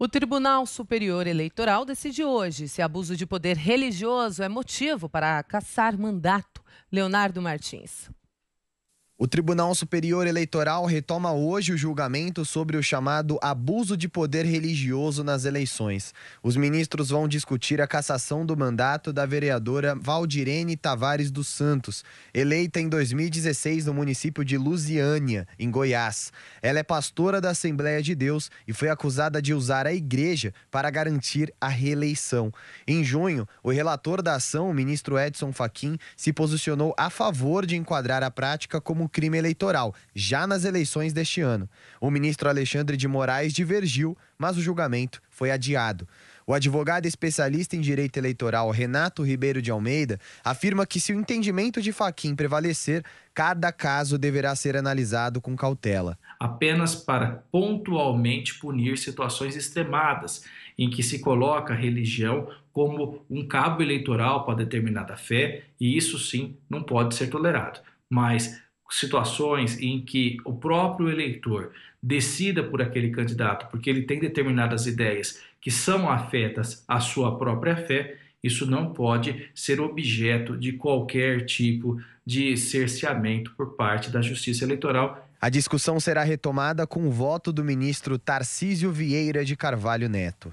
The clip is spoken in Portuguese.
O Tribunal Superior Eleitoral decide hoje se abuso de poder religioso é motivo para caçar mandato. Leonardo Martins. O Tribunal Superior Eleitoral retoma hoje o julgamento sobre o chamado abuso de poder religioso nas eleições. Os ministros vão discutir a cassação do mandato da vereadora Valdirene Tavares dos Santos, eleita em 2016 no município de Lusiânia, em Goiás. Ela é pastora da Assembleia de Deus e foi acusada de usar a igreja para garantir a reeleição. Em junho, o relator da ação, o ministro Edson Fachin, se posicionou a favor de enquadrar a prática como crime eleitoral, já nas eleições deste ano. O ministro Alexandre de Moraes divergiu, mas o julgamento foi adiado. O advogado especialista em direito eleitoral Renato Ribeiro de Almeida afirma que se o entendimento de Faquim prevalecer, cada caso deverá ser analisado com cautela. Apenas para pontualmente punir situações extremadas em que se coloca a religião como um cabo eleitoral para determinada fé, e isso sim não pode ser tolerado. Mas situações em que o próprio eleitor decida por aquele candidato porque ele tem determinadas ideias que são afetas à sua própria fé, isso não pode ser objeto de qualquer tipo de cerceamento por parte da Justiça Eleitoral. A discussão será retomada com o voto do ministro Tarcísio Vieira de Carvalho Neto.